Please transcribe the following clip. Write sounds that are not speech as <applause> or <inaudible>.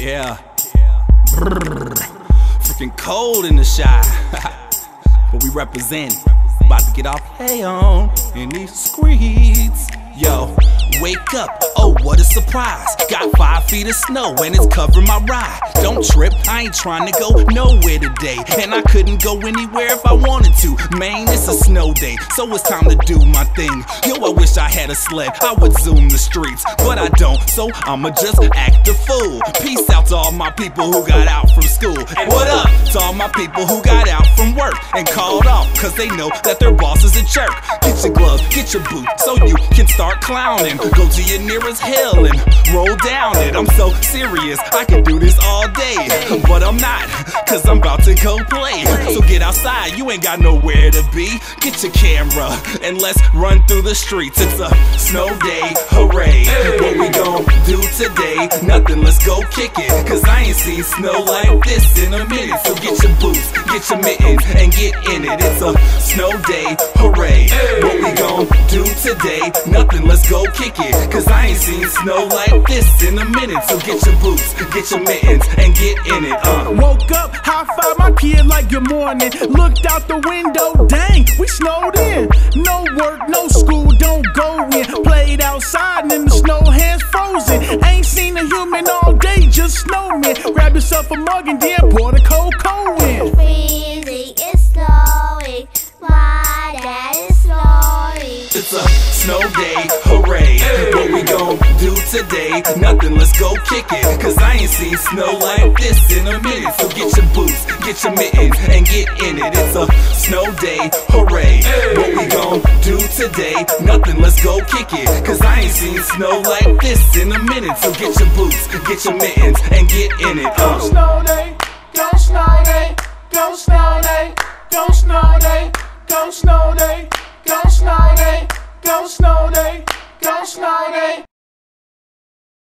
Yeah. Brrr. Freaking cold in the Chi. <laughs> but we represent. About to get off play on in these streets. Yo, wake up, oh what a surprise. Got five feet of snow and it's covering my ride. Don't trip, I ain't trying to go nowhere today. And I couldn't go anywhere if I wanted to. Man, it's a snow day, so it's time to do my thing. Yo, I wish I had a sled, I would zoom the streets But I don't, so I'ma just act a fool. Peace out to all my people who got out from school. And what up to all my people who got out from work And called off, cause they know that their boss is a jerk. Get your gloves, get your boot, so you can start clowning. Go to your nearest hill and roll down it. I'm so serious, I can do this all day. But I'm not, cause I'm about to go play. So get outside, you ain't got nowhere to be. Get your camera and let's run through the streets. It's a snow day, hooray. What we gon' do today? Nothing, let's go kick it. Cause I ain't seen snow like this in a minute. So get your boots, get your mittens, and get in it. It's a snow day, hooray. What we gon' do today? Nothing let's go kick it. Cause I ain't seen snow like this in a minute. So get your boots, get your mittens, and get in it. Uh. Woke up, high five my kid like good morning. Looked out the window, dang, we snowed in. No work, no school, don't go in. Played outside and in the snow, hands frozen. Ain't seen a human all day, just snowman. Grab yourself a mug and then pour the cold cold in. Freezing, it's snowing. My dad is snowing. It's a snow day, hooray. What we gon' do today? Nothing, let's go kick it. Cause I ain't seen snow like this in a minute. So get your boots, get your mittens, and get in it. It's a snow day, hooray. What we gon' do today? Nothing, let's go kick it. Cause I ain't seen snow like this in a minute. So get your boots, get your mittens, and get in it. Uh. Go snow day, go snow day, go snow day, go snow day, go snow day, go snow day, go snow day, go snow day. Go Smarty!